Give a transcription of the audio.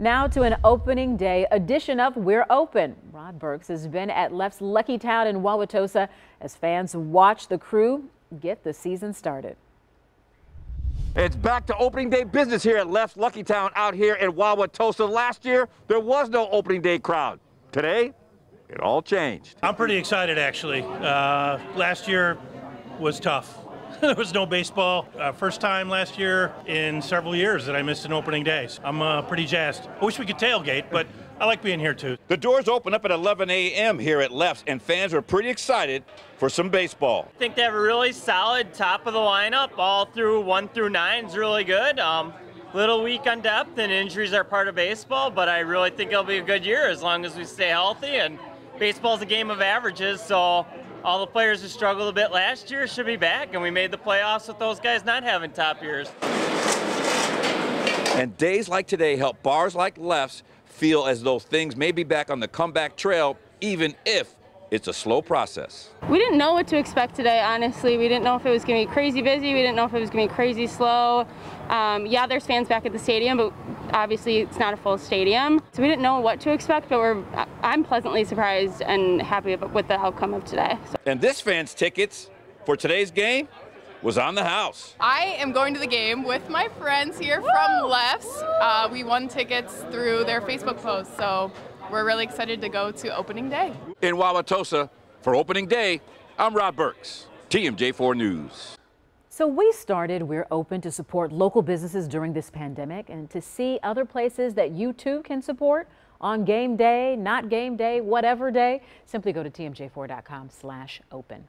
Now to an opening day edition of We're Open. Rod Burks has been at Leff's Lucky Town in Wauwatosa as fans watch the crew get the season started. It's back to opening day business here at Leff's Lucky Town out here in Wauwatosa. Last year, there was no opening day crowd. Today, it all changed. I'm pretty excited actually. Uh, last year was tough. there was no baseball. Uh, first time last year in several years that I missed an opening day. So I'm uh, pretty jazzed. I wish we could tailgate, but I like being here too. The doors open up at 11 a.m. here at Leff's, and fans are pretty excited for some baseball. I think they have a really solid top of the lineup, all through one through nine is really good. Um, little weak on depth, and injuries are part of baseball, but I really think it'll be a good year as long as we stay healthy. And baseball's a game of averages, so all the players who struggled a bit last year should be back, and we made the playoffs with those guys not having top years. And days like today help bars like Leff's feel as though things may be back on the comeback trail, even if it's a slow process. We didn't know what to expect today, honestly. We didn't know if it was going to be crazy busy. We didn't know if it was going to be crazy slow. Um, yeah, there's fans back at the stadium, but obviously it's not a full stadium. So we didn't know what to expect, but we're I'm pleasantly surprised and happy with the outcome of today. So. And this fan's tickets for today's game was on the house. I am going to the game with my friends here from Leff's. Uh, we won tickets through their Facebook post, so we're really excited to go to opening day. In Wauwatosa, for opening day, I'm Rod Burks, TMJ4 News. So we started We're Open to support local businesses during this pandemic and to see other places that you too can support on game day, not game day, whatever day, simply go to tmj4.com slash open.